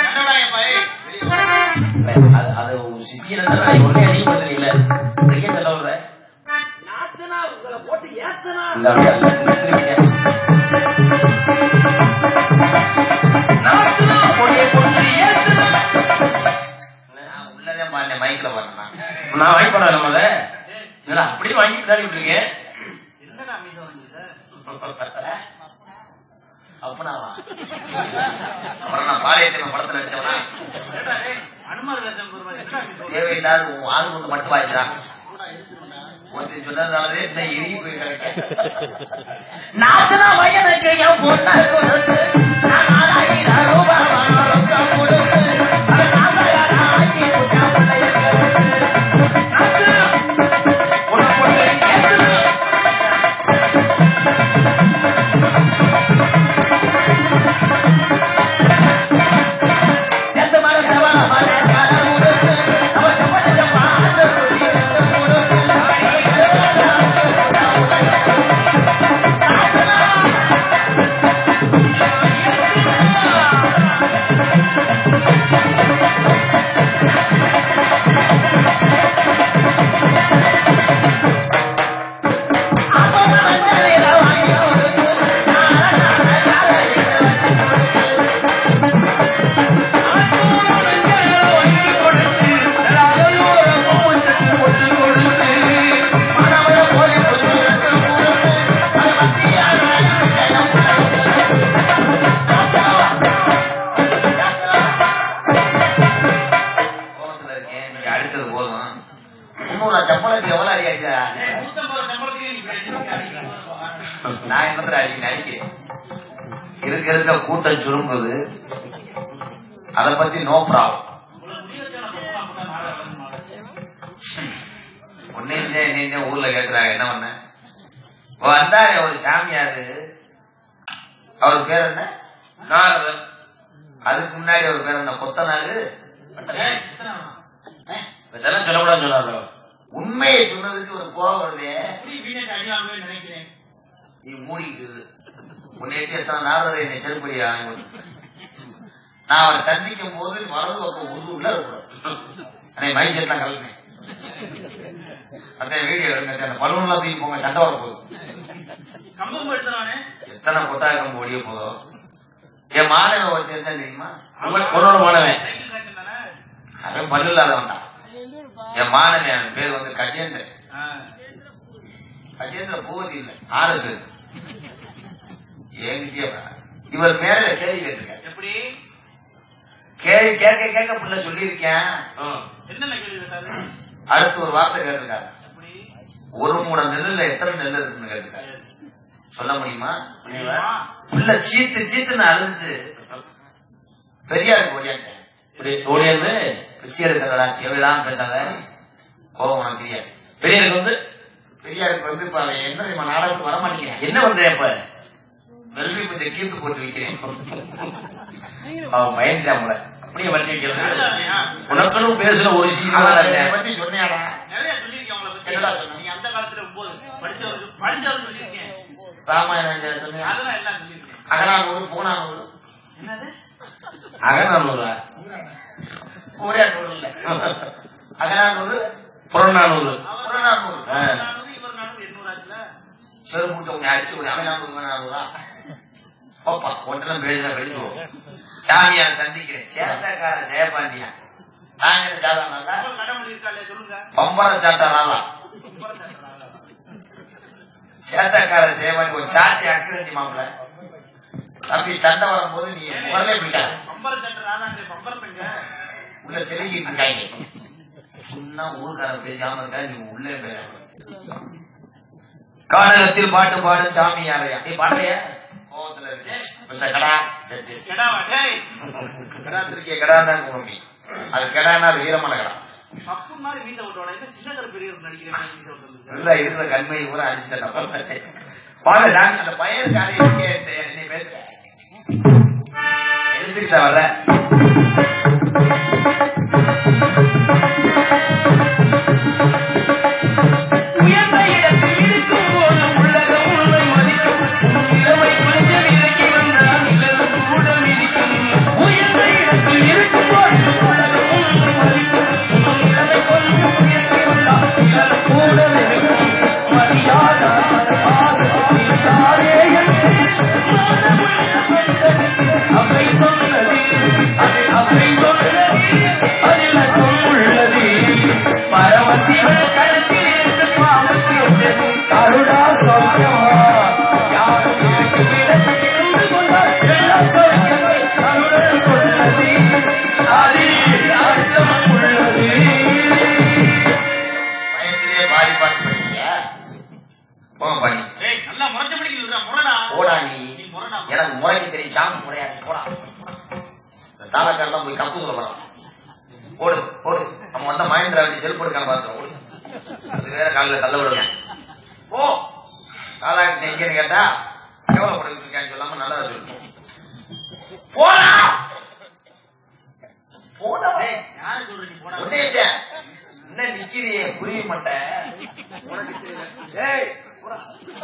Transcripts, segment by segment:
என்னடா என் பையன் அது சிசியன் ஒன்னே தெரியல கையை தள்ள போட்டு நான் உள்ளதான் பாருங்க மைக்ல பாருங்க நான் வாங்கி போறேன் நம்ம அப்படியே வாங்கிட்டு தான் விட்டுருக்கேன் அப்பனாவா? அப்புறம் நான் பாளையத்தின் படத்துல நடிச்சவனா? தேவையில்லாத உன் வந்து மட்டும் வாய்ச்சான் ஒருத்தர் சொன்னதுனாலதே இந்த எரிய போய் கிடைக்க என் அதை பத்தி நோ ப்ராப்ளம் உங்களை ஒன்னே என்ன ஊர்ல கேக்குறாங்க. என்ன பண்ண? வந்தாரு ஒரு சாமியாரு. அவர் பேர் என்ன? நாரதன் அதுக்கு முன்னாடி அவர் பேர் என்ன? கொத்தனாரு? இதெல்லாம் சொல்லக்கூடாது சொன்னாரு உண்மையை சொன்னதுக்கு ஒரு கோபம் வருதே. நினைக்கிறேன் நீ மூடிக்கிட்டு உன்னை எத்தனை நாரதரை என்னை செருப்படியா நான் அவரை சந்திக்கும் போது வலது பக்கம் உள்ள உள்ள இருக்கக்கூடாது அன்னை மைசெட்லாம் கலந்தேன் அந்த வீடியோ எடுங்க அந்த பலூன்லாம் தூக்கி போங்க சண்டை வர எடுத்துறானே எத்தனை கொட்டாயம் ஓடிய போதும் என் மாணவன் ஒருத்தர் இருந்தா தெரியுமா? உன்னோட மாணவன் தானே அவன் பல்லு இல்லாதவன்டா என் மாணவன் பேர் வந்து கஜேந்திரன். ஆ. கஜேந்திர பூவதி இல்ல ஆர்எஸ். என்கிட்டயே வர. இவர் மேல கேள்வி கேட்டிருக்காரு. எப்படி? கேள்வி கேட்க கேட்க பிள்ளை சொல்லியிருக்கேன். அடுத்து ஒரு வார்த்தை கேட்டிருக்காரு. ஒரு மூட நெல்லுல எத்தனை நெல் இருக்குன்னு கேட்டிருக்காரு. சொல்ல முடியுமா? பிள்ளை சீத்து சீத்துன்னு அழுது பெரியாருக்கு ஓடியாட்டேன் இப்படி ஓடியாந்து பிச்சை எடுக்கிறதா தேவையில்லாம பேசாத. கோபம் உனக்கு தெரியாது. பெரியருக்கு வந்து பெரியாருக்கு வந்து இப்ப என்ன நாடகத்துக்கு வர மாட்டேங்கிறேன். என்ன பண்றேன் இப்ப வெள்ளி கொஞ்சம் கீர்த்து போட்டு வைக்கிறேன் அவன் போல அப்படியே வண்டி வைக்கிறது? உனக்குன்னு பேசுற ஒரு. என்னை பத்தி சொன்னியாடா? உங்களை ராமாயணம் சொல்லியிருக்கேன். அகனானூறு பூனானூறு. என்னது? அகநானூறா? நூறு இல்ல புறநானூறு. புறநானூறு அடிச்சு ஒரு வேணானூரா ஓப்பா ஒன்றெல்லாம் பேசுற வெளிச்சுவோம் சாமியார் சந்திக்கிறேன். சேத்தக்கார ஜெயபாண்டியா நாங்க சாதாரண உங்க கடவுள் இருக்காளே சொல்லுங்க பம்பர ஜெயபாண்டி ஒரு சாட்டி அக்கிரண்டி மாப்பிள தம்பி சண்டை வரும்போது நீ உடனே பிடிக்காது. உள்ள செலுகிட்டு இருக்காங்க. சொன்னா ஊர்காரன் பேசாம இருக்கா நீ உள்ளே பேச கானகத்தில் பாட்டு பாடு சாமி யாரையா நீ பாடலையா? கடா. கடா கடா தான் அது கடானா அது கடா. இந்த பெரியவர் நடிக்கிறேன் மீச விட்டது நல்லா இருக்கிற கண்மை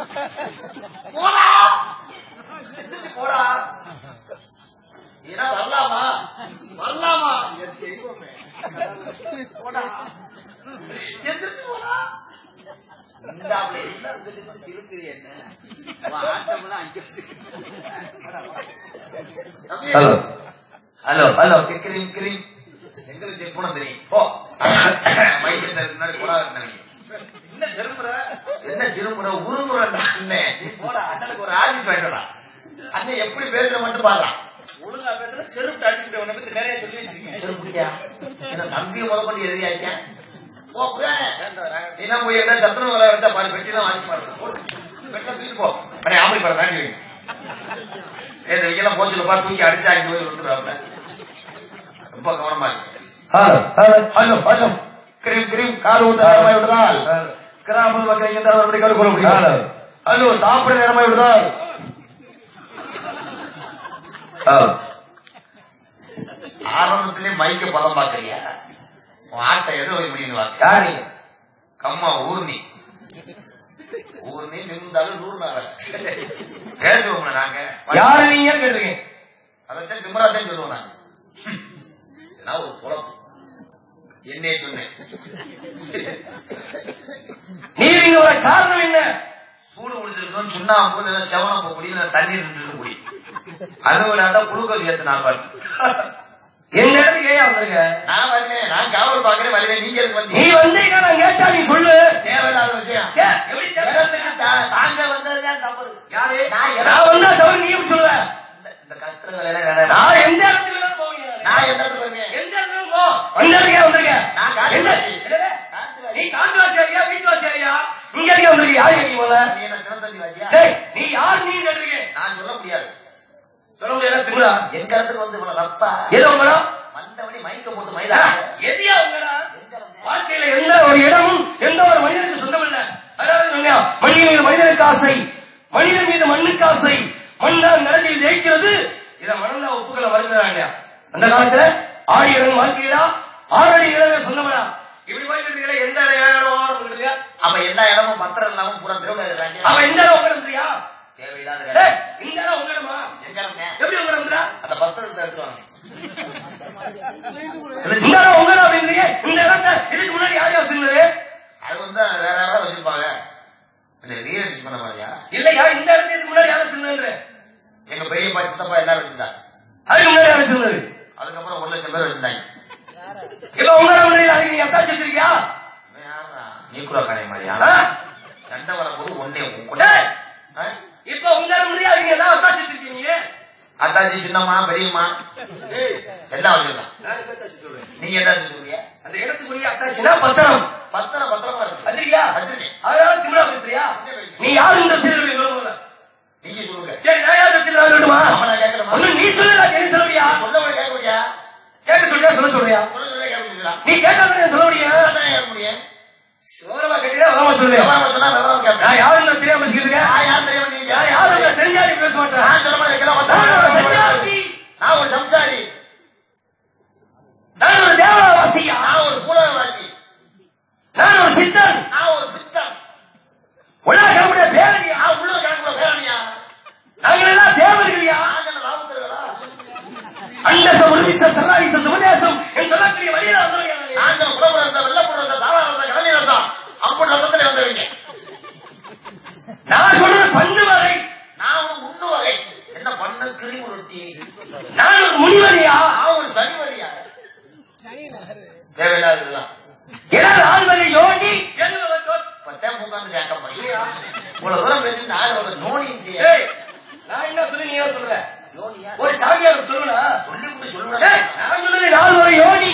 போடா. போடா! ஏன்னா வரலாமா? வரலாமா? போடா. எந்திரிச்சு போடா. இந்த. Hello. Hello hello. Cream cream. எங்களுக்கு பண்ண தெரியும் போ. மைக்கு முன்னாடி போடா நினைக்கிறேன். என்ன செருப்புற நீ போடா அண்ணனுக்கு ஒரு அண்ணன் எப்படி பேசுற மட்டும் பாடுறா. ஒழுங்கா பேசுற செருப்பு அடிச்சுட்டு உன்னை பத்தி நிறைய சொல்லி வச்சிருக்கேன். சிறுமுடியா என்ன தம்பியை முத கொண்டு எதிரியாக்கேன் போ போறேன். நீ எல்லாம் போய் என்ன சத்துணவு வர வச்சா பாரு பெட்டி தான் வாங்கி பாருங்க பெட்டில தூக்கி போ. ஆம்பளை படம் தாண்டி வை இந்த வைக்கலாம் தூக்கி அடிச்சு அடி போய் விட்டுறாப்ல ரொம்ப கவனமா இருக்கு hello hello. Hello hello. Cream cream காது ஊத்த நேரமாய் விடுதால் கிராமத்து மக்கள் இருந்தாலும் அப்படி கருக்கொள்ள முடியும்? ஹலோ ஹலோ சாப்பிட நேரமாய் விடுதால் ஆரம்பத்திலே மைக்க பதம் பாக்குறியா ஆட்டை எதை நீங்க கம்மா ஊர்னி ஊர்னி நிமிந்தாலும் நூறு நாள். பேசுவோம்ல நாங்க. யாரு நீங்க கேட்டிருக்கீங்க. அதைத்தான் திமராத்தான் சொல்லுவோம் நாங்க நான் ஒரு குழப்பம். என்னையே சொன்னேன். நீர் இங்க வர காரணம் என்ன? சூடு குடிச்சிருக்கோம் சுண்ணாம்பு இல்ல செவனம் குடி இல்ல தண்ணி நின்று குடி அது விளையாண்டா குளுக்கோஸ் ஏத்து நான் பாட்டு எந்த இடத்துக்கு ஏன் வந்திருக்க நான் வரேன் நான் காவல் பாக்குறேன் வருவேன் நீங்க எதுக்கு நீ வந்தீங்க நான் கேட்டா நீ சொல்லு. தேவையில்லாத விஷயம். தாங்க வந்ததுதான் தவறு யாரு? நான் வந்தா தவிர நீயும் சொல்லுவ. இந்த- கத்துற வேணாம் நான் எந்த இடத்துக்கு நான் எந்த இடத்துக்கு வருவேன்? எந்த இடத்துக்கு போ. இந்த இடத்துக்கு வந்திருக்க? நான் என்ன? நீ வாசி. காட்டு வாசியா வீட்டு வாசியா இங்க எதுக்கு வந்திருக்க யாரு நீ முதல்ல? நீ என்ன டேய் நீ யார் நீ கேட்டிருக்க நான் சொல்ல முடியாது. சொல்ல முடியாது? திமுறா எங்க இடத்துக்கு வந்து இவ்வளவு ரப்பா எது உங்களா? வந்தவனே மயக்க போட்டு மயிலா. எதியா உங்களா? வாழ்க்கையில எந்த ஒரு இடமும் எந்த ஒரு மனிதனுக்கு சொந்தம் இல்ல. அதாவது மண்ணின் மீது மனிதனுக்கு ஆசை மனிதன் மீது மண்ணுக்கு ஆசை. மண்தான் நிலத்தில் ஜெயிக்கிறது. இதை மணந்தா ஒப்புக்களை வருகிறாங்க அந்த காலத்துல ஆடி இடம் வாழ்க்கையிலா? ஆறடி நிலவே சொந்தமடா இப்படி போய்கிட்டு எந்த இடம் ஆரம்பிக்கிறீங்க அப்ப எல்லா இடமும் பத்திரம் இல்லாம பூரா திருவிழா இருக்காங்க அவன் எந்த இடம் உட்காந்துறியா தேவையில்லாத வேலை. இந்த இடம் உங்கடமா எங்க இடம்ங்க? எப்படி உங்கடா அந்த பத்திரத்தை எடுத்துருவாங்க இந்த இடம் உங்கடா அப்படின்றீங்க இந்த இடத்த இதுக்கு முன்னாடி யார் யார் சொன்னது அது வந்து வேற யாராவது வச்சிருப்பாங்க இந்த ரீரேஷன் பண்ண மாதிரியா இல்லையா இந்த இடத்துக்கு இதுக்கு முன்னாடி யாரும் சொன்னது எங்க பெரியப்பா சித்தப்பா எல்லாரும் வச்சிருந்தாங்க அதுக்கு முன்னாடி யாரும் சொன்னது அதுக்கப்புறம் ஒரு லட்சம் பேர் வச்சிருந்தாங்க இப்ப உங்களோட முன்னாடி அதுக்கு நீ அத்தாச்சி வச்சிருக்கியா இவன் யாருடா? நீக்குறா காணை மாதிரியா ஆ? சண்டை வரும்போது ஒன்னே உன் டேய், ஆ? இப்ப உங்களோட முன்னாடி அதுக்கு ஏதாவது அத்தாச்சி வச்சிருக்கீங்க அத்தாச்சி சின்னம்மா பெரியம்மா ஏய், எல்லாம் வச்சிருக்கான் நான் எதுக்கு அத்தாச்சி சொல்றேன்? நீங்க என்ன அந்த இடத்துக்குரிய அத்தாச்சினா பத்திரம். பத்திரம் பத்திரமா இருக்கு. வச்சிருக்கியா? வச்சிருக்கேன். அதனால திமிரா பேசுறியா? நீ யாரு இந்த சீரழி நீங்க சொல்லுங்க. சரி நான் யார் சீரழி விடுமா அவனை கேட்கணுமா ஒண்ணு நீ சொல்லுடா நீ சொல்லுவியா? சொல்ல கேட்க முடியா? கேட்க சொல்றியா சொல்ல சொல்றியா சொல்ல சொல்ல கேட்க முடியுங்களா? நீ கேட்டா சொல்ல முடியும். அதான் கேட்க முடியும். விவரமா கேட்டீங்கன்னா விவரமா சொல்லுவேன் விவரமா சொன்னா விவரம் கேட்பேன். நான் யாருன்னு தெரியாம பேசிக்கிட்டு இருக்கேன்? நான் யார் தெரியாம நான் யாரும் நீ பேச மாட்டேன். நான் சொல்ல சன்னியாசி நான் ஒரு சம்சாரி நான் ஒரு தேவவாசியா நான் ஒரு பூலவாசி நான் ஒரு சித்தன். நான் ஒரு பித்தன் உலகமுடைய பேரணியா. நான் உள்ள கணக்குல பேரணியா நாங்கள் எல்லாம் தேவர்களையா அண்டச உருவிச சுமதேசம் என்று சொல்லக்கூடிய வழியில வந்துருங்க நாங்கள் கடலி ரசம் அப்படி ரசத்துல வந்தவங்க. நான் சொல்றது பந்து நான் ஒரு உண்டு வகை. என்ன பண்ண நான் ஒரு முனிவரையா? நான் ஒரு சனிவரியா? தேவையில்லாததுலாம் ஏதாவது ஆண்களை யோண்டி பத்தாம் நான் என்ன சொல்ற ஒரு சாமியார் சொல்லுனா சொல்லி சொல்லுவேன் நான் சொன்னது யோனி.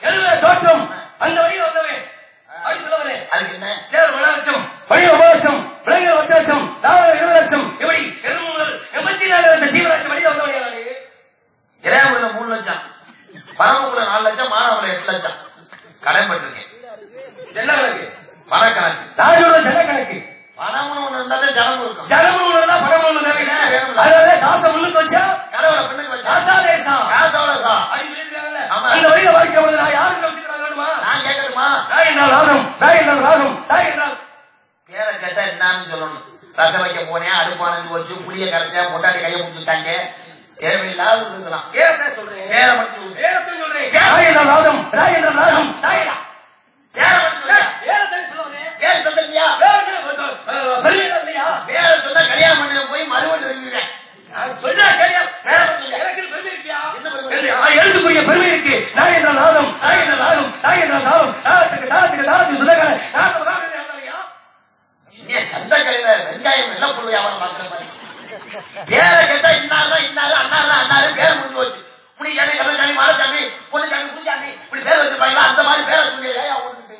எழுத தோற்றம். அந்த வழியில் வந்தவன். அதுக்கு என்ன? சேர் வளர்ச்சம் பழைய உபலட்சம் விலங்குகள் லட்சம் இருபது லட்சம் இப்படி எண்பத்தி நாலு லட்சம் ஜீவராட்சம் வழியில் வந்தவன் இறையாமூர்ல மூணு லட்சம். லட்சம் கடன் பட்டிருக்கேன். என்ன கணக்கு? பண கணக்கு நான் சொல்ற ஜன கணக்கு. பணம்னு ஒண்ணு இருந்தா தான் ஜனம் இருக்கும் ஜனம் ஒண்ணுதா பணம் ஒண்ணு தேவையில்லை அதனால காசை முன்னுக்கு வச்சா கடவுளை பெண்ணுக்கு வச்சா. காசா தேசா? காசு எவ்வளவு சா? அந்த வழியில வாழ்க்கை பொழுது நான் யாருக்கு வச்சுக்கிறாங்க நான் கேட்கணுமா தாய் என்றால் ராகம். தாய் என்றால் ராகம். தாய் என்றால் பேரை கேட்டா என்னன்னு சொல்லணும். ரசம் வைக்க போனேன் அடுப்பானது வச்சு புளிய கரைச்சேன் பொட்டாட்டி கையை பிடிச்சிட்டாங்க தேவையில்லாத இருக்கலாம் சொல்றேன். ஏறத்தான் சொல்றேன். தாய் என்றால் ராகம் தாய் என்றால் பேரை மட்டும் சொல்லு. ஏறத்தான் சொல்லுவேன் பேர் சொல்லியா வேற என்ன அஹ், பெருமையா இல்லையா பேரை சொன்னா கல்யாணம் பண்ண போய் மறுபடியும் தெரிஞ்சுக்கிறேன் நான் சொல்ல கேளியா? வேற சொல்லு. எனக்கு பெருமை இருக்கியா? என்ன பெருமை? இல்லை, ஆ, எழுத்துக்குரிய பெருமை இருக்கு நாய் என்றால் நாதம் நாய் என்றால் நாதம் நாய் என்றால் நாதம் தாளத்துக்கு தாளத்துக்கு தாளத்துக்கு சுதகர நாதம் நாதம் நாதம்யா. ஏன் சந்தைக்கடையில வெங்காயம் வெள்ள புழு வியாபாரம் பாக்குற மாதிரி பேரை கேட்டா இன்னாரு இன்னாரு அண்ணாரு அண்ணாரு பேரை முடிஞ்சு போச்சு முனிசாமி கருணசாமி மாலசாமி பொண்ணுசாமி குருசாமி இப்படி பேர் வச்சிருப்பாங்களா அந்த மாதிரி பேரை சொல்லி ஏன் ஒண்ணு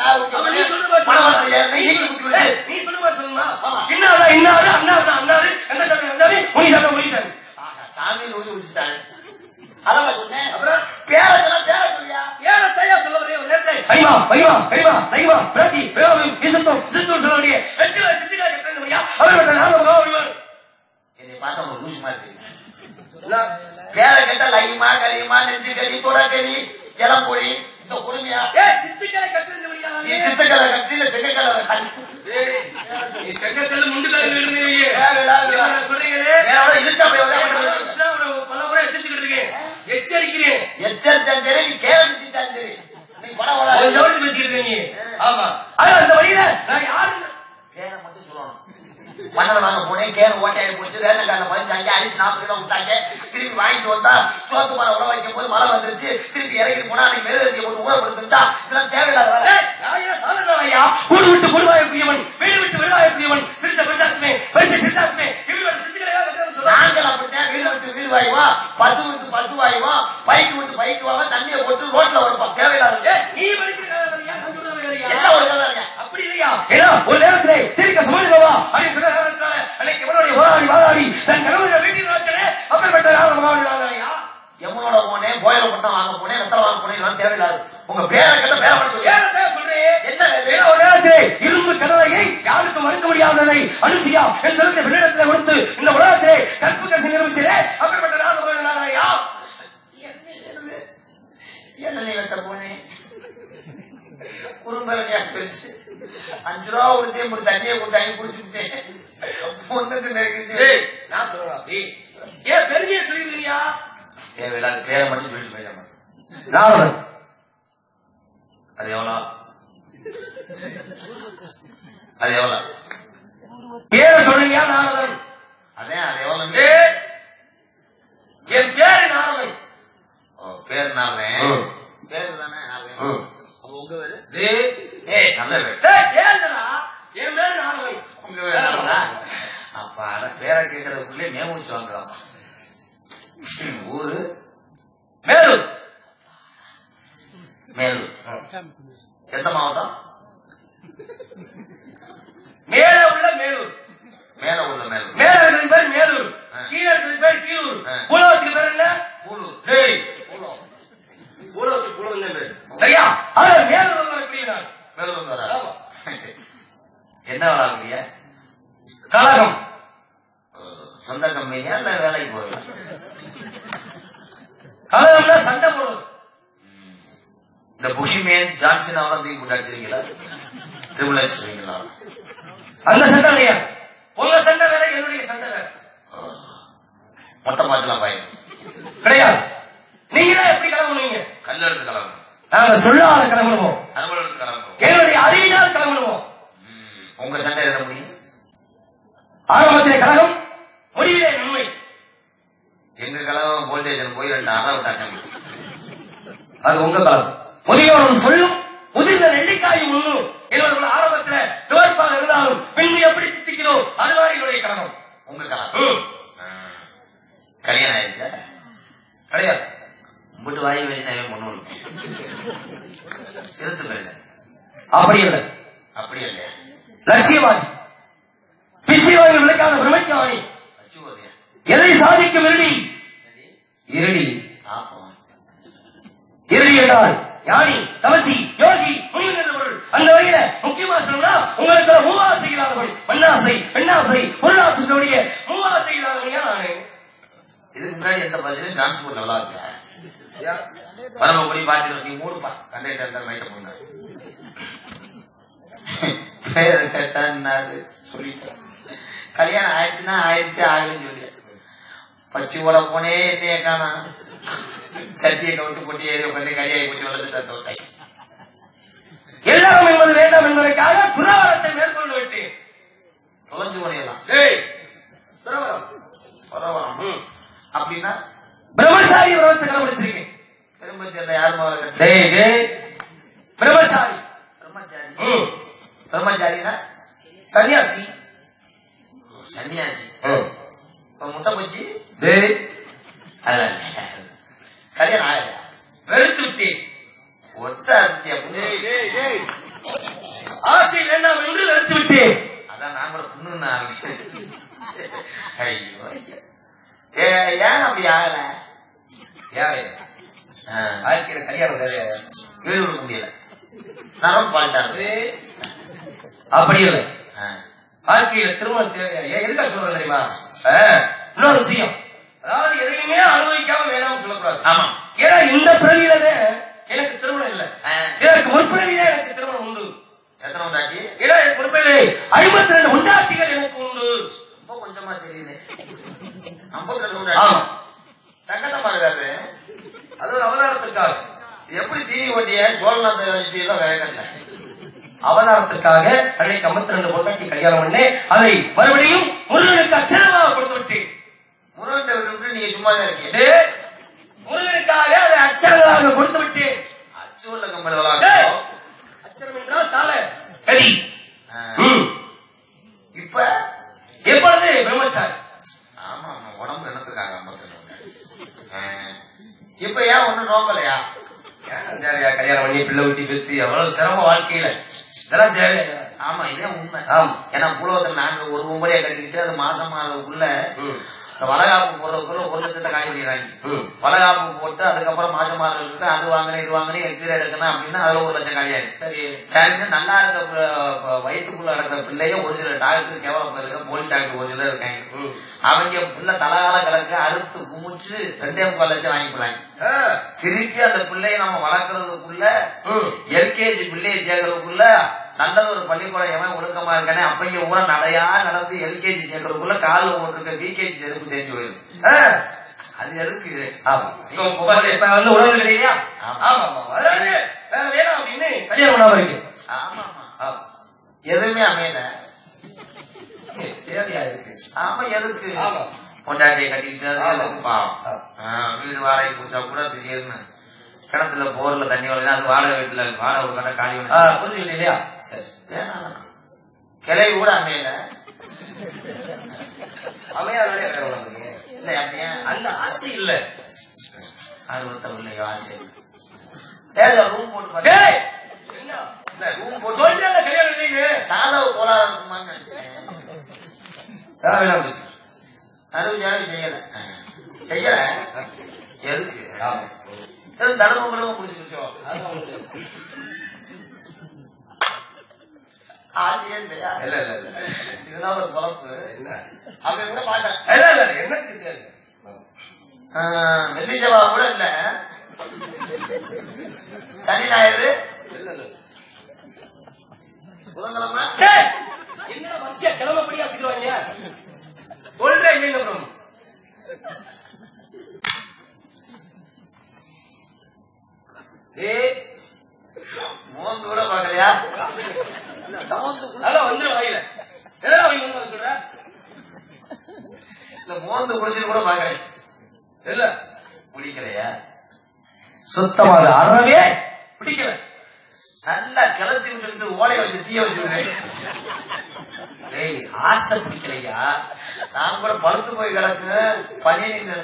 அப்ப நீ சொல்லுமா பணம் சொல்லுமா? வரலையே, நீ நீக்கி குத்தி விடு. ஏய், நீ சொல்லுமா சொல்லுமா ஆமா. இன்னாரா இன்னாரு அண்ணாரா அண்ணாரு எந்த சாமி எந்த சாமி முனிசாமி முனிசாமி ஆஹா, சாமி ஊசி குடிச்சிட்டாங்க அதான் சொன்னேன் அப்புறம் பேரை சொன்னா பேரை சொல்லியா ஏன் தையா சொல்ல வரே ஒரு நேரத்தை கைமா கைமா கைமா தைமா பிராதி பேராவி விசுத்தம் சித்தூர் சொல்ல வேண்டிய வெற்றில சித்திகா கட்டணும் முடியா அவர் விட்ட நாதம் காவடிவார் என்னை பார்த்தா ஒரு லூசு மாதிரி தெரியுது. பேரை கேட்டா லைமா கலிமா நெஞ்சு கலி தொடக்கலி இளம்பொழி இந்த கொடுமையா ஏ சித்திகளை கட்டணும் முடியா நீ சித்தக்கலை கட்டில செங்கக்கலை கட்டி முண்டுக்கல்லு எழுதுறீங்க தேவையில்லாத சொல்றீங்களே? பல முறை எச்சரிச்சுக்கிட்டு இருக்கேன். எச்சரிக்கிறேன். எச்சரிச்சாலும் சரி நீ கேரளிச்சாலும் சரி. நீ படம் பேசிக்கிட்டு இருக்கீங்க ஆமா. ஆனா அந்த வழியில நான் யாரு மண்ணல வாங்க போனேன் கேர் ஓட்டையாடி போச்சு ரேஷன் கார்டுல பதினஞ்சு அடிச்சு நாற்பது ரூபா விட்டாங்க. திருப்பி வாங்கிட்டு வந்தா சோத்து உழ வைக்கும் போது மழை வந்துருச்சு. திருப்பி இறக்கி போனா நீ மெருகரிசியை போட்டு ஊற கொடுத்துட்டா இதெல்லாம் தேவையில்லாத ஐயா? கூடு விட்டு கொடுவாயக்கூடியவன் வீடு விட்டு விடுவாயக்கூடியவன் சிறுச பெருசாக்குமே பரிசு சிறுசாக்குமே. நாங்கள் அப்படித்தான் வீடு விட்டு வீடு வாயுவோம் பசு விட்டு பசு வாயுவோம் பைக்கு விட்டு பைக்கு வாங்க தண்ணியை போட்டு ரோட்ல வருவோம் தேவையில்லாத நீ படிக்கிற? எல்லாம் ஒரு கதை அப்படி இல்லையா? ஏன்னா ஒரு நேரத்திலே தீர்க்க சமாளிக்கவா அப்படின்னு சொன்ன காரணத்தினால அன்னைக்கு இவனுடைய போராடி வாதாடி தன் கணவனுடைய வீட்டில் வச்சனே மகாவடி வாதாடியா யமுனோட போனேன் கோயில பட்டம் வாங்க போனேன் வெத்தலை வாங்க போனேன் இதெல்லாம் தேவையில்லாது. உங்க பேரை கேட்ட பேரை நேரத்திலே இரும்பு கடலையை யாருக்கும் மறுக்க முடியாததை அனுசியா என் செலுத்த பெண்ணிடத்திலே கொடுத்து இந்த உலகத்திலே கற்பு கசி நிரூபிச்சதே அப்பேற்பட்ட நாள் மகாவடி வாதாடியா என்ன நீ வெட்ட போனேன் குறும்பரணியா பெருசு அஞ்சு ரூபா கொடுத்தே ஒரு தண்ணியை குடிச்சுட்டேன் பொண்ணுக்கு நெருங்கிச்சு ஏய், நான் சொல்றேன் ஏன் பெருமையை சொல்லிருக்கியா தேவையில்லாத பேரை மட்டும் சொல்லிட்டு நாரதன் அது எவ்வளோ? அது எவ்வளோ? பேரை சொல்றீங்க நாரதன்? அதே அது எவ்வளோ ஏய், என் பேரு நாரதன். பேர் ம். பேரு தானே ம். உங்க பேரு? என் பேரு நாரதன் உங்க பேர் நல்லதா அப்பா அட பேரை கேட்கறதுக்குள்ளே வாங்குறாமா ஊரு? மேலும் மேலூர். எந்த மாவட்டம்? மேல உள்ள மேலூர். மேல உள்ள மேலூர். மேல இருக்கிறது பேர் மேலூர். கீழே இருக்கிறது பேர் கீழூர். ஆ. உலகத்துக்கு பேர் என்ன? கூலூர் டேய். பேர் சரியா? அதான் மேலூர் வரக்கூடிய நான் மேலூர் வரா ஆமா. என்ன கழகம் சொந்த கம்பெனியா இல்ல வேலைக்கு போறீங்களா கழகம்னா சண்டை போடுறது. இந்த புஷிமேன் ஜான்சன் அவெல்லாம் தூக்கி போட்டு அடிச்சிருக்கீங்களா? ட்ரிபிள் அடிச்சிருக்கீங்களா அந்த சண்டை இல்லையா? உங்க சண்டை வேற என்னுடைய சண்டை வேற. மொட்டை மாத்தலாம் பயன் கிடையாது. நீங்களே எப்படி கலவுனீங்க கல் எடுத்து கலவரம் நாங்க சொல்லாத கலவரம் என்னுடைய அறிவினால் கிளம்புவோம் உங்க சண்டை என்ன முடியும்? ஆரம்பத்திலே கழகம் முடிவிலே நன்மை. எங்க கலவரம் போலீஸ் ஸ்டேஷன் போய் ரெண்டு அற விட்டாங்க. அது உங்க கழகம் முதியோர் சொல்லும் முதிர்ந்த நெல்லிக்காயும் உண்ணும். இவர்கள் ஆரம்பத்துல துவர்ப்பாக இருந்தாலும் பின்பு எப்படி தித்திக்கிறோ அதுதான் என்னுடைய கழகம் உங்க கலவரம் ம். கல்யாணம் ஆயிடுச்சா? கிடையாது. உங்கட்டு வாய் வெளியே பொண்ணு சிறுத்து பெருங்க அப்படி இல்லை. அப்படி இல்லையா லட்சியவாதி. பிச்சைவாதி விளக்காத பிரமைக்காணி எதை சாதிக்கும் இருடி இருடி இருடி என்றால் ஞானி தவசி யோகி பொருள். அந்த வகையில முக்கியமா சொல்லணும்னா உங்களுக்கு மூவாசை இல்லாதவன் மண்ணாசை பெண்ணாசை பொருளாசையுடைய மூவாசை இல்லாதவனையா நானு? இதுக்கு முன்னாடி எந்த பஸ்லயும் டிரான்ஸ்போர்ட் நல்லா இருக்கு பரமக்குடி பாட்டு நீ மூடுப்பா கண்டக்டர் மைக்க போங்க பேர் கேட்டா என்னது சொல்லிட்டேன் கல்யாணம் ஆயிடுச்சுன்னா ஆயிடுச்சு ஆகலன்னு சொல்லி பச்சி ஓட போனே என்னைய காணா சட்டியை கவுத்து போட்டு ஏறி உட்காந்து கரியாகி போச்சு வளர்த்துட்டா தோட்டை எல்லாம் என்பது வேண்டாம் என்பதற்காக துறாவரத்தை மேற்கொண்டு விட்டேன். தொலைஞ்சு போனையெல்லாம் டேய், துறவரம். பரவாயில்ல ம். அப்படின்னா பிரம்மச்சாரி விரதத்தை கடைபிடிச்சிருக்கேன் திரும்ப சேர்ந்த யார் பிரம்மச்சாரி. பிரம்மச்சாரி. பிரம்மச்சாரினா சன்னியாசி. சன்னியாசி. முட்டை போச்சு. கல்யாணம் ஆகலையா? வெறுத்து விட்டேன். ஒத்த டேய். ஆசை வேண்டாம் என்று வெறுத்து விட்டேன். அதான் நான் கூட புண்ணுன்னு ஆரம்பிச்சேன். ஐயோ ஏன் அப்படி ஆகல? வாழ்க்கையில கல்யாணம் கொடுக்க முடியல. நரம் பாண்டாரு. அப்படி இல்லை. வாழ்க்கையில திருமணம் தேவையா ஏன் எதுக்காக சொல்றது தெரியுமா? இன்னொரு விஷயம். அதாவது எதையுமே அனுபவிக்காம வேணாம்னு சொல்லக்கூடாது. ஆமா. ஏன்னா இந்த பிறவியிலவே எனக்கு திருமணம் இல்லை. ஆ, எனக்கு முற்பிறவிலே எனக்கு திருமணம் உண்டு. எத்தனை உண்டாட்டி ஏன்னா என் முற்பிறவிலே ஐம்பத்தி ரெண்டு உண்டாட்டிகள் எனக்கு உண்டு. ரொம்ப கொஞ்சமா தெரியுது. ஐம்பத்தி ரெண்டு சங்கடமா இருக்காது அது. ஒரு அவதாரத்திற்காக. எப்படி தீனி ஓட்டிய சோழநாத்த எல்லாம் வேகல அவதாரத்திற்காக அன்னைக்கு ஐம்பத்தி ரெண்டு பொண்டாட்டி கல்யாணம் பண்ணி அதை மறுபடியும் முருகனுக்கு அச்சரமாக கொடுத்து விட்டேன். முருகன் விட்டு நீங்க சும்மா தான் இருக்கீங்க முருகனுக்காக அதை அச்சரங்களாக கொடுத்து கம்பெனி டேய், விளாடுறோம் அச்சரம் என்றால் தாள. கதி. இப்ப? எப்பொழுது பிரம்மச்சாரி? ஆமா ஆமா உடம்பு ஆ, இப்ப ஏன் ஒண்ணும் நோக்கலையா? ஏன் தேவையா கல்யாணம் பண்ணி பிள்ளை ஊட்டி பெற்று எவ்வளவு சிரம வாழ்க்கையில? இதெல்லாம் தேவையா? ஆமா இதே உண்மை ஏன்னா பூலோகத்துல நாங்க ஒரு உம்படியா கட்டிக்கிட்டு அது மாசமானதுக்குள்ள ம். இந்த வளகாப்பு போடுறதுக்குள்ள ஒரு லட்சத்தை காணி பண்ணிடுறாங்க. வளகாப்பு போட்டு அதுக்கப்புறம் மாசமானதுக்கு அது வாங்கினேன் இது வாங்கினேன் எக்ஸ்ரே எடுக்கணும் அப்படின்னா அதுல ஒரு லட்சம் காலியாயிடும் சரி சரின்னு நல்லா இருக்க வயித்துக்குள்ள நடக்கிற பிள்ளைய ஒரு சில டாக்டர் கேவலம் இருக்க போலி டாக்டர் ஒரு சிலர் இருக்காங்க. அவங்க பிள்ளை தலகால கலக்க அறுத்து குமிச்சு ரெண்டே முக்கால் லட்சம் வாங்கி போடுறாங்க ஆ. திருப்பி அந்த பிள்ளைய நம்ம வளர்க்கறதுக்குள்ள. எல்கேஜி பிள்ளையை சேர்க்கறதுக்குள்ள நல்லது ஒரு பள்ளிக்கூடம் எவன் ஒழுக்கமா இருக்கானே அப்பங்க ஊர நடையா நடந்து எல்கேஜி சேர்க்கறதுக்குள்ள காலில் போட்டிருக்க பிகேஜி செருப்பு தெரிஞ்சு போயிடும். அது எதுக்கு ஆமா. இப்ப இப்ப- இப்ப வந்து உறவு கிடையா ஆமா. ஆமா ஆமா அதாவது வேற வேணாம் அப்படின்னு கல்யாணம் பண்ணாம இருக்கு ஆமா ஆமா ஆமா. எதுவுமே அமையல தேவையா இருக்கு ஆமா எதுக்கு. பொண்டாட்டியை கட்டிக்கிட்டு. எதுக்கு வீடு வாடகை கொடுத்தா கூட திடீர்னு கிணத்துல போர்ல தண்ணி வரல அது வாடகை வீட்டுல வாடகை கொடுத்தா காலி புரிஞ்சுக்கிட்டு இல்லையா சரி வேணாம். கிளை கூட அமையல. பண்ணுங்க இல்ல அந்த ஆசை இல்ல. அறுபத்த பிள்ளைங்க ஆசை ரூம் போட்டு ரூம் போட்டு கல்யாணம் சாதவ கோளாறு இருக்குமான்னு யாரும் செய்யல. செய்யல? எதுக்கு? எதுவும் தடவை தடவை குடிச்சு இல்லையா? இல்ல இல்ல இல்ல. இதுதான் ஒரு பொழப்பு. என்ன? கூட இல்ல இல்ல தெரியாது வெள்ளி செவ்வாய் கூட இல்ல. சனி ஞாயிறு. புதன்கிழமை. டேய், என்னடா வரிசையா கிளம்பப்படியா வச்சுக்கிறாங்க சொல்றேன் இல்லைங்க அப்புறம் ஏய் மோந்து கூட பாக்கலையா அதான் வந்துடும் வாயில. எதனா வாங்கி வந்து சொல்ற? இந்த மோந்து குடிச்சிட்டு கூட பாக்கறேன் இல்ல குடிக்கலையா சுத்தமா அது அறவே பிடிக்கல. நல்லா கிளச்சி விட்டு ஓலைய வச்சு தீய வச்சு விடுறேன். ஏய் ஆசை பிடிக்கலையா? நான் கூட பழுத்து போய் கிடக்கு பனி நின்னு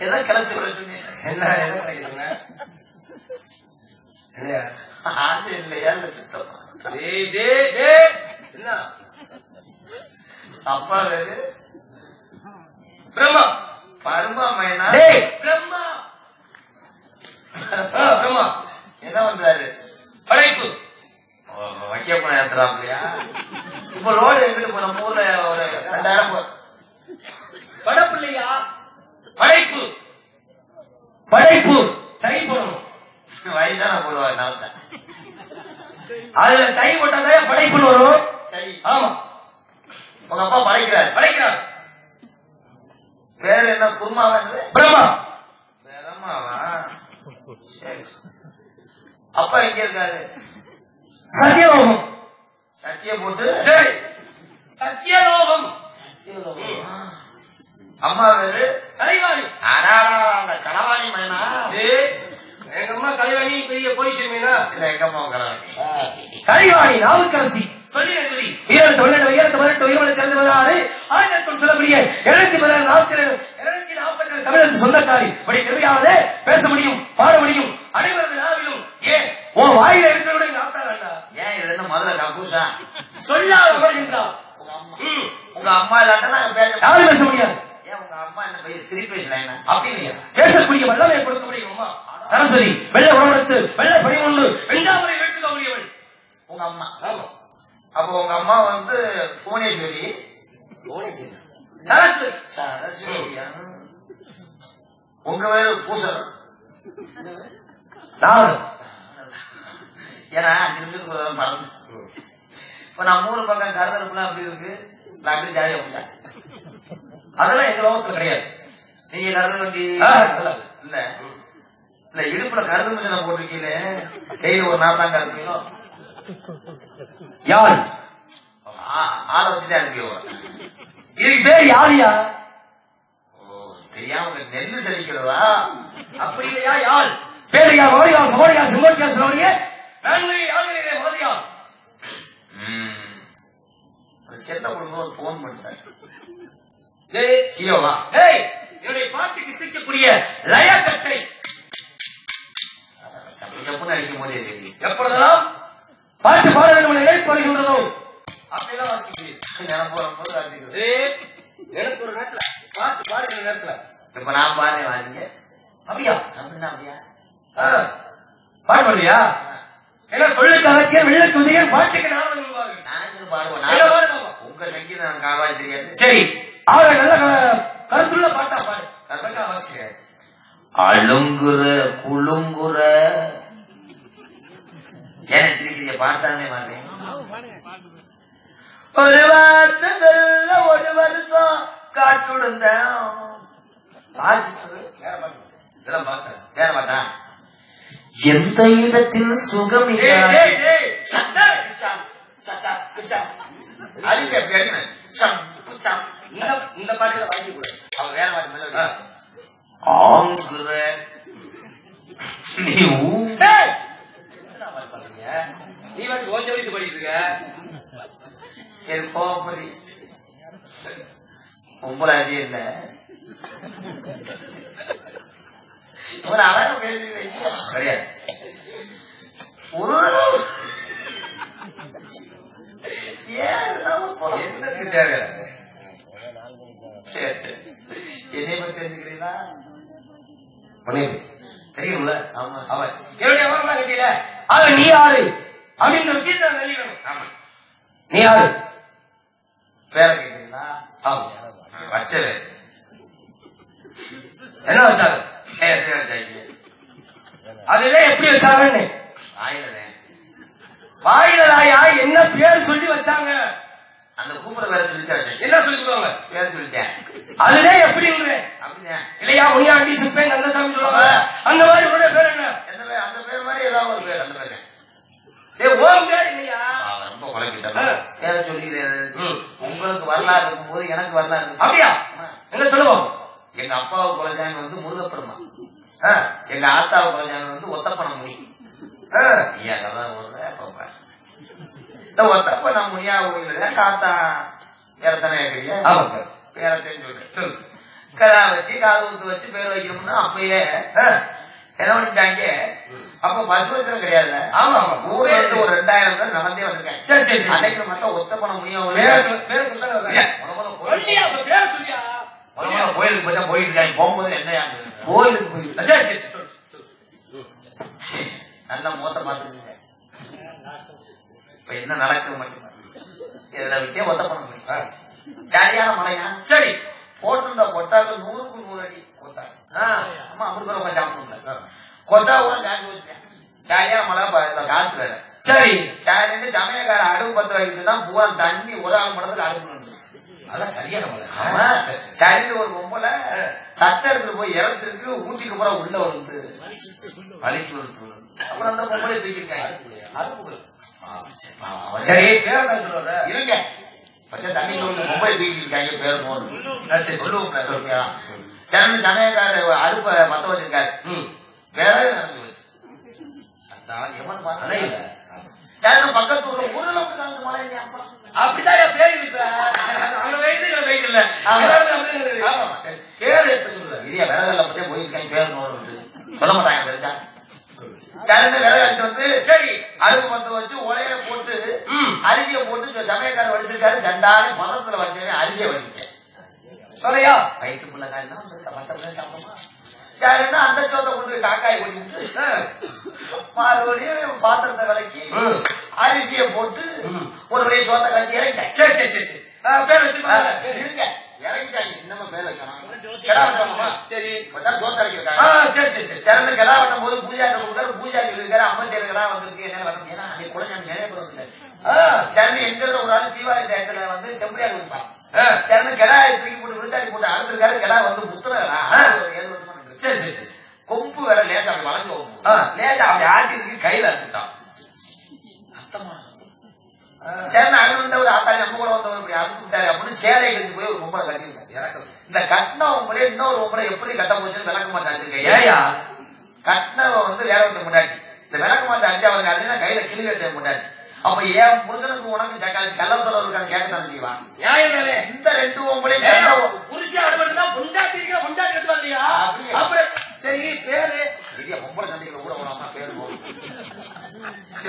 ஏதோ கிளச்சி விட சொன்னேன் என்ன என்ன பண்ணிக்கிறீங்க இல்லையா? ஆசை இல்லையா இல்ல சுத்தமா. என்ன? அப்பா வேறு பிரம்மா பருமா மைனா டேய் பிரம்மா ஆ, பிரம்மா இருக்கிறாப்லையா இப்ப லோடு எங்கிட்டு போ நம்ம ஊர்ல ஒரு ரெண்டாயிரம் போ- படப்பிள்ளையா படைப்பு படைப்பு டை போடணும் வயசான போடுவாங்க நிலத்தை அதுல டை போட்டாதான் படைப்புன்னு வரும் சரி ஆமா உங்க அப்பா படைக்கிறாரு படைக்கிறார் பேரு என்ன குருமாவா என்னது? பிரம்மா பிரம்மாவா சரி அப்பா எங்க இருக்காரு சத்தியலோகம் சட்டிய போட்டு டேய், சத்தியலோகம் அம்மா பேரு கலைவாணி அடாடா அந்த களவாணி மயனா டேய், எங்க அம்மா கலைவாணி பெரிய பொய்ஷன் மீனா இல்ல எங்க அம்மா களவாணி கலைவாணி நாவுக்கரசி சொல்லி எழுதி உயரத்து வெள்ளட்டு உயரத்து வரட்டு உயர்வலை திறந்து வராது ஆயிரத்துள் சொல்லக்கூடிய எழுநூத்தி பதினாறு நாற்பத்தி இருநூத்தி நாற்பத்தி ரெண்டு தமிழருக்கு சொந்தக்காரி. இப்படி கிருமையாவது பேச முடியும் பாட முடியும். அனைவரது நாவிலும் ஏன் ஓ வாயில இருக்கிறவனை வேண்டாம் ஏன் இது என்ன முதல்ல கக்கூசா? சொல்லாத வருகின்றான் உங்க அம்மா இல்லாட்டா யாரும் பேச முடியாது. பேசக்கூடிய கொடுக்கக்கூடிய அம்மா சரஸ்வதி வெள்ள பணிமொண்டு வெண்டாமரை வெட்டுக்கக்கூடியவள் உங்க அம்மா ஆமா அப்போ உங்க அம்மா வந்து புவனேஸ்வரி சரஸ்வதி சரஸ்வதியா? உங்க பேரு பூசர் ஏன்னா அஞ்சு நிமிஷத்துக்கு மறந்து இப்ப நம்ம ஊர் பக்கம் கருதலுக்குலாம் அப்படி இருக்கு. நான் அப்படி ஜாலியா போட்டேன். அதெல்லாம் எங்க லோகத்துல கிடையாது. நீங்க கருத வண்டி இல்ல. இல்ல. இடுப்புல கருது மஞ்சளை போட்டிருக்கீங்களே. கையில ஒரு நாத்தாங்க இருப்பீங்களோ யார்? ஆளை வச்சுட்டு அனுப்பிடுவோம் இதுக்கு பேர் யாழியா? ஓ தெரியாம நெல்லு செழிக்கிறதா அப்படி இல்லையா யாழ்? பேரையா மோடியா சோழியா சிங்கோட்டியா சோழிய நான்கு யாழிலே மோதியா. ம். ஒரு செல்ல ஒரு போன் டேய் சியோவா டேய் என்னுடைய பாட்டுக்கு சிக்கக்கூடிய லயக்கட்டை சப்பு சப்புன்னு அடிக்கும் போதே எப்பொழுதெல்லாம் பாட்டு பாட வேண்டும் நினைப்பு வருகின்றதோ அப்படிலாம் வாசிக்கிறீர்கள் எனக்கு வரும்போது வாசிக்கிறது. டேய், எனக்கு ஒரு நேரத்துல பாட்டு பாடுகிற நேரத்துல. இப்ப நான் பாடுறேன் வாசிங்க. அப்படியா? அப்படின்னா அப்படியா? ஆ, பாட்டு பாடுவியா ஏன்னா சொல்லுக்கு அலக்கியர் வெள்ளுக்கு உதயன் பாட்டுக்கு பாடு பாப்போம். உங்க சங்கீதம் காவாய் தெரியாது. சரி. ஆக நல்ல கருத்துள்ள பாட்டா பாடு. அழுங்குற குழுங்குற ஏன் சிரிக்கிறீங்க? பாட்டானே மாட்டேன் ஒரு வார்த்தை சொல்ல ஒரு வருஷம் காட்டுடுந்தேன் இதெல்லாம் பார்த்தேன் வேற பாட்டா? எந்த இடத்தில் சுகம். இந்த இந்த பாட்டுல வாசிக்க கூடாது அவர் வேற பாட்டு மேல. ஆங்குற நீ பாட்டு பாடுறீங்க? நீ வாட்டு ஓஞ்ச வழித்து பாடிட்டு இருக்க. சரி கோபப்படி பொம்பளாதி இல்ல. ஒரு அழகா பேசுகிறீங்க கிடையாது. ஒரு என்னத்துக்கு தேவை சரி சரி. என்னை பத்தி தெரிஞ்சுக்கிறீங்களா? உனக்கு தெரியும்ல? ஆமா. அவன் என்னுடைய கட்டியில. ஆக நீ யாரு? அப்படின்ற விஷயத்தை ஆமா. நீ யாரு? பேரை கேட்குறீங்களா ஆமா. வச்சவே என்ன வச்சாங்க பேர் பேர் ஜாக்கி அதுவே எப்படி வச்சாங்கன்னு? ஆயிரதே வாயிலாயா என்ன பேர் சொல்லி வச்சாங்க? அந்த கூப்பிட பேரை சொல்லிட்டா ஜாக்கி என்ன சொல்லிக்குவாங்க பேர் சொல்லிட்டேன். எப்படின்ற அப்படியா? இல்லையா முனியாண்டி சிப்பேன் கந்தசாமி சொல்லுவாங்க? அந்த மாதிரி உடைய பேர் என்ன? அந்த பேர் மாதிரி ஏதாவது ஒரு பேர் அந்த பேர். ரொம்ப குழப்பிட்டான். சொல்லிக்கிறேன். உங்களுக்கு வரலாறு இருக்கும்போது எனக்கு வரலாறு. அப்படியா. என்ன சொல்லுவோம்? எங்க அப்பாவுக்கு குலசாமி வந்து முருகப்பெருமா. எங்க ஆத்தாவுக்கு குலசாமி வந்து ஒத்தப்பன முனி. ஐயா கதான் ஓடுறேன் அப்பப்ப. இந்த ஒத்தப்பன முனியா கோயிலுக்கு காத்தா பேரத்தானே கேட்கறீங்க ஆமாங்க. சொல்றேன். வச்சு காது ஊத்து வச்சு பேர் வைக்கணும்னா அப்பயே. என்ன பண்ணிட்டாங்க? அப்ப வசதி கிடையாது ஆமா ஆமா ஊர்ல இருந்து ஒரு ரெண்டாயிரம் பேர் நடந்தே வந்திருக்காங்க. சரி சரி அன்னைக்கு மட்டும் ஒத்தப்பன முனியா பேர் முத கோயிலுக்கு போய் தான் போயிட்டு இருக்காங்க. போகும்போது என்ன கோயிலுக்கு போய். நல்ல முகத்தை பார்த்துருங்க இப்ப என்ன நடக்குது மட்டும் இதுல வித்தியா ஒத்த பண்ண முடியும் ஜாலியான மழையா சரி போட்டிருந்த கொட்டாக்கு நூறுக்கு நூறு அடி கொட்டா அம்மா அப்படி பேர் கொஞ்சம் சாப்பிடல கொட்டா கூட காஞ்சி வச்சுட்டேன் ஜாலியான மழை காத்து வேற. சரி. சமயக்கார அடுப்பு பத்த வைக்கிட்டு தான் பூரா தண்ணி ஒரு ஆள் மடத்துக்கு அடுப்பு மலை ஆமா சரின்னு ஒரு பொம்பளை தட்டை எடுத்துட்டு போய் இறச்சிருக்கு ஊட்டிக்கு பூரா உள்ள வந்து வலிக்கு அப்புறம் அந்த பொம்பளை தூக்கிருக்காங்க சரி, பேர் என்ன சொல்ற இருங்க. பச்சை தண்ணி தூக்கிருக்காங்க பேர் போகணும் சரி சொல்லுவோம் சொல்லுங்க. சரண் சமயக்காரர் அடுப்பை பத்த வச்சிருக்காரு. அதான் எவன் பக்கத்து ஊர்ல ஊர்ல போட்டாங்க மழை இல்லையா? அப்பா? அப்படிதான் பேர் அவங்க வயசு இவங்க வயசு இல்ல. பேர் எப்படி சொல்ற இதையா விறகுல பத்தியே போயிருக்கேன். பேர் சொல்ல மாட்டாங்க தெரிஞ்சா விறகு எடுத்து வந்து சரி. அடுப்பு பத்த வச்சு உலையில போட்டு அரிசியை போட்டு சமயக்காரர் வடிச்சிருக்காரு சண்டான பதத்துல வச்சேன் அரிசியை வடிச்சேன் சொல்லையா வயிற்றுக்குள்ள காய்னா மத்தவங்க சாப்பிடுமா யாருன்னா அந்த சோத்தை கொண்டு காக்காய் ஓடிட்டு மறுபடியும் பாத்திரத்தை விளக்கி. அரிசியை போட்டு. ஒரு வழியை சோத்தை காய்ச்சி இறங்கிட்டேன் சரி சரி சரி சரி. பேர் வச்சு ஆ, இருங்க இறங்கிட்டாங்க இன்னமும் பேர் வைக்கணும். கிடா வெட்டணுமா சரி. இப்பதான் சோத்தை ஆ அரைக்கிறாங்க சரி சரி சரி. திறந்து கிடா வெட்டும் போது பூஜாரி கொடுக்காரு பூஜாரி இருக்காரு ஐம்பத்தேழு கிடா வந்திருக்கு. என்ன வெட்டணும் ஏன்னா அன்னைக்கு குழந்தை நிறைய எங்க ஒரு ஆள் தீபாவளி டயத்துல வந்து செம்பரியா கொடுப்பான் ஆ, சரண் கிடா தூக்கி போட்டு விழுத்தாடி போட்டு அறுத்திருக்காரு. கிடா வந்து ஏழு வருஷமா. சரி சரி சரி. கொம்பு வேற லேசா அப்படி அப்படி ஆட்டிருக்கு கையில அறுத்துட்டான். சரி அங்க வந்த ஒரு ஆத்தாரி நம்ம கூட வந்தவர் இப்படி அறுத்து விட்டாரு அப்படின்னு சேலை கட்டி போய் ஒரு பொம்பளை கட்டியிருக்காரு இந்த கட்டின பொம்பளை இன்னொரு பொம்பளை எப்படி கட்ட போச்சுன்னு விளக்க மாட்டாங்க ஏயா? கட்டினவ வந்து வேற ஒருத்தர் முன்னாடி. இந்த விளக்க அடிச்சா அவருக்கு அதுனா கையில கிளி கட்ட முன்னாடி. அப்ப ஏன் புருஷனுக்கு உனக்கு ஜக்காலி கள்ளத்தோட இருக்கான்னு செய்வான். நியாயம் தானே இந்த ரெண்டு கண்டவ- புருஷன் அடுபட்டு தான் பொண்டாட்டி இருக்கா? பொண்டாட்டி சரி பேரு பெரிய பொம்பளை சந்தைகளை கூட விடாம பேர் போகும்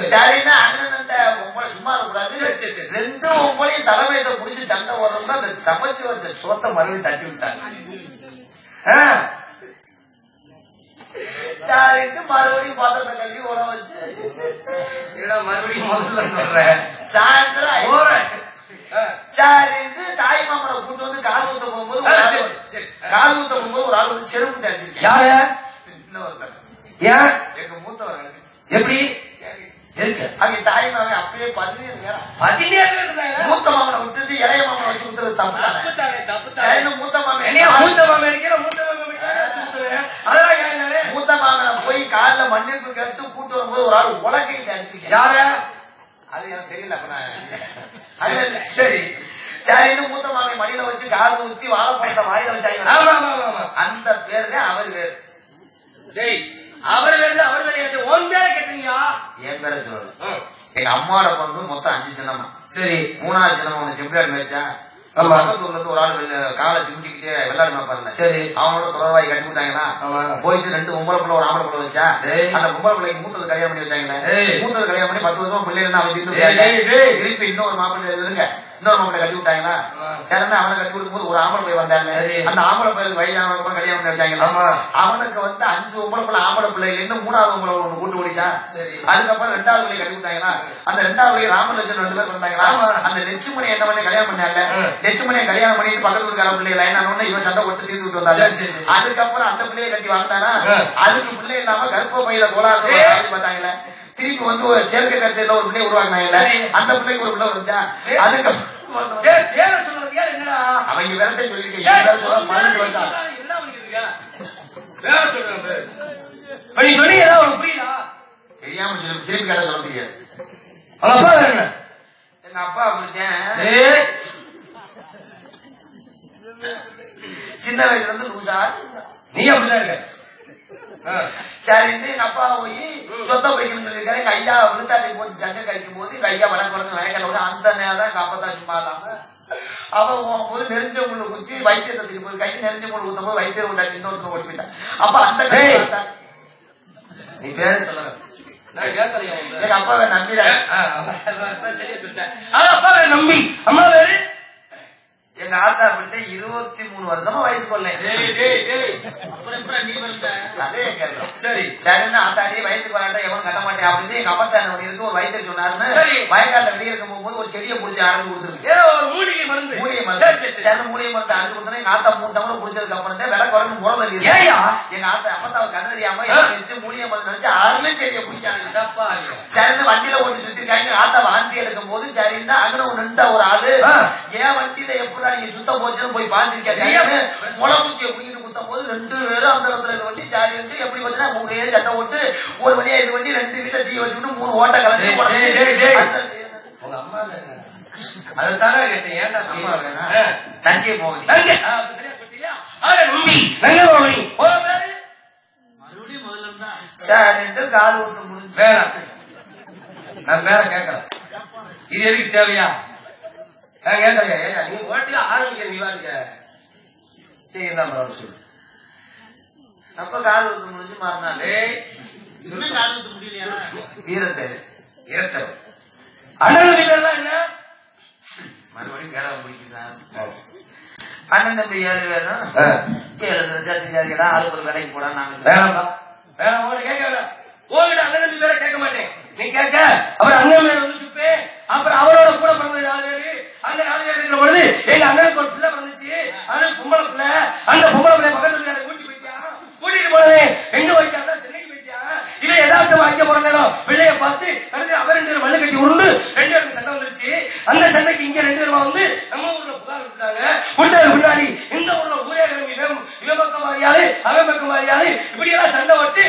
சரின்னா அண்ணன் பொம்பளை சும்மா இருக்கக்கூடாது சரி, சரி, சரி. ரெண்டு பொம்பளையும் தலைமையத்தை புடிச்சு சண்டை வர்றோம்னா அந்த சமைச்சு வச்ச சோத்தை மறுபடியும் தட்டி விட்டாங்க. ஆ. சரின்ட்டு மறுபடியும் பாத்திரத்தை கட்டி உட வச்சு. மறுபடியும் முதல்ல சொல்றேன் சாயந்தரம் தாய் மாமனை கூட்டு வந்து காது ஊத்த போகும்போது வந்து-. காது ஊத்த போகும்போது ஒரு ஆள் வந்து செருப்பு அடிச்சிருக்கேன் யாரு? இன்னொருத்தர். ஏன் எங்க மூத்தவர். எப்படி? இருக்கு அவங்க தாய் மாமன் அப்பயே பதினேழு பேர்? மூத்த மாமனை விட்டுட்டு இளைய மாமனை வச்சு விட்டுறது தப்பு தப்பு மூத்த மாமன் மூத்த மாமன் இருக்கிற மூத்த மாமன் மூத்த மாமனை போய் காலைல மன்னிப்பு கேட்டு கூட்டு வரும்போது ஒரு ஆள் உலகையிட்டு அடிச்சிருக்கேன் யாரு? அது எனக்கு தெரியல அது. சரி. சரின்னு மூத்த மாமன் மடியில வச்சு காது ஊத்தி வாழைப்பழத்தை வாயில வச்சாங்க அந்த பேர் தான் அவர் பேர் டேய் அவர் வேற அவர் வேற கேட்டு உன் பேரை கேட்டீங்களா என் பேரை சொல்லல எங்க அம்மாவோட பிறந்து மொத்தம் அஞ்சு சின்னம்மா சரி. மூணாவது சின்னம்மா ஒண்ணு செம்பியாடு ஊர்ல இருந்து ஒரு ஆள் காலை சிமிட்டிக்கிட்டே வெள்ளாடு மேய்ப்பாருல சரி அவனோட தொடர்வாய் கட்டி ஆமா போயிட்டு ரெண்டு பொம்பளை பிள்ளை ஒரு ஆம்பளை பிள்ளை வச்சா. அந்த பொம்பளை பிள்ளைக்கு மூத்தது கல்யாணம் பண்ணி வச்சாங்களே. மூத்தது கல்யாணம் பண்ணி பத்து வருஷமா பிள்ளை டேய், டேய். திருப்பி இன்னொரு மாப்பிள்ளை இருங்க இன்னொரு மாப்பிள்ளை கட்டி விட்டாங்களா. சிறந்த அவனை கட்டி கொடுக்கும்போது ஒரு ஆம்பளை போய் வந்தாங்க. அந்த ஆம்பளை பையனுக்கு வயதானவங்க கூட கல்யாணம் பண்ணி வச்சாங்களா. அவனுக்கு வந்து அஞ்சு பொம்பளை பிள்ளை ஆம்பளை பிள்ளை இல்லைன்னு மூணாவது பொம்பளை ஒண்ணு கூட்டு ஓடிச்சா சரி. அதுக்கப்புறம் ரெண்டாவது பிள்ளை கட்டி கொடுத்தாங்களா அந்த ரெண்டாவது பிள்ளை ராமலட்சுமன் ரெண்டு பேர் பிறந்தாங்களா ஆமா. அந்த லட்சுமணி என்ன பண்ணி கல்யாணம் பண்ணாங்க ம். லட்சுமணியை கல்யாணம் பண்ணிட்டு பக்கத்துல இருக்கிற பிள்ளை லைன் ஆனோன்னு இவன் சண்டை போட்டு தீர்த்து விட்டு வந்தாங்க. அதுக்கப்புறம் அந்த பிள்ளையை கட்டி வாழ்ந்தானா. அதுக்கு பிள்ளை இல்லாம கர்ப்ப பையில கோளாறு பார்த்தாங்களே. திருப்பி வந்து ஒரு சேர்க்கை கருத்துல ஒரு பிள்ளை உருவாக்குனாங்கல்ல. அந்த பிள்ளைக்கு ஒரு பிள்ளை வந்துச்சா? என்னடா? அவங்க விரட்டை சொல்லிருக்கேன் ஏய், இருபது சொல்ல பதினஞ்சு வருஷம் என்ன பண்ணிட்டு இருக்க? பேரை சொல்றேன் பேரு. இப்ப நீ சொன்னீங்க ஏதாவது உனக்கு புரியுதா? தெரியாம சொல்லி. திருப்பி கேட்ட சொல்ல தெரியாது அவங்க அப்பா என்ன? எங்க அப்பா அப்படித்தான் ஏய், சின்ன வயசுல இருந்து லூசா. நீ அப்படிதான் இருக்க. ஆ. சரின்ட்டு எங்க அப்பா போய் சொத்த வைக்கணும்னு சொல்லியிருக்காரு. எங்க ஐயா விழுத்தாட்டி போட்டு சண்டை கழிக்கும் போது எங்க ஐயா வடக்கு வடக்கு வயக்கால விட அந்த நேரம் எங்க அப்பா தான் சும்மா இல்லாம. அவன் போகும்போது நெருஞ்ச முள்ளு குத்தி வைத்தியத்துக்கு போய் கை நெருஞ்ச முள்ளு குத்தும் போது வைத்தியர் விட்டாச்சு இன்னொருத்தர் ஓடி போயிட்டான் அப்ப அந்த. நீ பேரு சொல்லுங்க? எங்க அப்பாவை நம்பிடாரு ஆ, அப்பா, அதான் சரியா சொல்லிட்டேன். ஆ, அப்பா வேற நம்பி. அம்மா வேறு? எங்க ஆத்தா அப்படின்ட்டு இருபத்தி மூணு வருஷமா வயசு கொள்ளேன் அதே சரி. சரின்னு ஆத்தாடி வயசுக்கு வராட்ட எவன் கட்ட மாட்டேன் அப்படின்னு எங்க அப்பா என்ன பண்ணிருக்கு ஒரு வயசுக்கு சொன்னாருன்னு. வயக்காட்டுல வெளியே இருக்கும் போகும்போது ஒரு செடியை புடிச்சு ஆரம்பி கொடுத்துருக்கு. மூலிகை மருந்து. மூலிகை சரி மருந்து. சரி மூலிகை மருந்து அரைச்சு கொடுத்தோன்னே எங்க ஆத்தா மூணு டம்ளர் குடிச்சதுக்கு அப்புறம் தான் விலை குறைஞ்சு முறை இருக்கு. எங்க ஆத்தா அப்பத்தாவை கண்ணு தெரியாம மூலிகை மருந்து நினைச்சு அருளே செடியை இல்லையா? சரின்னு வண்டியில ஓட்டி சுத்திருக்காங்க ஆத்தா வாந்தி எடுக்கும் போது சரின்னு அங்கன நின்ற ஒரு ஆளு. ஏன் வண்டியில எப்படா நீங்க சுத்த போச்சுன்னு போய் பாஞ்சிருக்காங்க ஏன்? முளக்குச்சியை பிடிக்கிட்டு குத்தும் போது ரெண்டு பேரும் அந்த இடத்துல வண்டி சாரி வச்சு எப்படி வச்சுனா மூணு ஏழு சட்டை போட்டு ஒரு வண்டியா இது வண்டி ரெண்டு வீட்டை தீ வச்சுட்டு மூணு ஓட்ட கலந்து உங்க அம்மா. அதைத்தானே கேட்டேன் ஏன்டா? அம்மா. தஞ்சை. ஆ, அப்ப சரியா நம்பி? மறுபடியும் முதல்ல இருந்தா சரின்ட்டு கால் ஊத்து முடிஞ்சு வேணாம். நான் பேரை கேட்கல. இது எதுக்கு தேவையா? நான் கேட்கலையா ஏங்க நீங்க ஓட்டில ஆரம்பிக்கிற நீ வாட்டுக்க சரி என்ன பரவாயில்ல சொல்லு. அப்ப கால் ஊத்து முடிஞ்சு மறுநாள் வீரத்தை அண்ணன் என்ன? மறுபடியும் கேட பிடிக்கிறான் அண்ணன் தம்பி ஏழு வேணும்? ஆ. ஏழு ஜாதிகளா ஆளுக்கு ஒரு வேலைக்கு போடா நாங்க வேணாம் உங்களை கேட்க வேணாம். உங்ககிட்ட அண்ணன் தம்பி பேரை கேட்க மாட்டேன். நீ கேட்க. அப்புறம் அண்ணன் மேல வந்து சுப்பேன் அப்புறம் அவரோட கூட பிறந்தது நாலு பேரு. அந்த நாலு பேர் இருக்கிற பொழுது எங்க அண்ணனுக்கு ஒரு பிள்ளை பிறந்துச்சு. அது பொம்பளை பிள்ளை. அந்த பொம்பளை பிள்ளை பக்கத்து வீட்டுல கூட்டி போயிட்டான் கூட்டிட்டு போனது எங்க போயிட்டாங்க சென்னைக்கு போயிட்டான் இவன் ஏதாவது வாங்க போற நேரம் பிள்ளைய பார்த்து கடைசி அவர் ரெண்டு பேரும் மல்லு கட்டி உருண்டு ரெண்டு பேருக்கு சண்டை வந்துருச்சு. அந்த சண்டைக்கு இங்க ரெண்டு பேருமா வந்து நம்ம ஊர்ல புகார் வச்சுட்டாங்க கொடுத்தது முன்னாடி இந்த ஊர்ல ஊரே கிளம்பி இவன் இவன் பக்கம் மாறியாளு அவன் பக்கம் மாறியாளு இப்படி எல்லாம் சண்டை விட்டு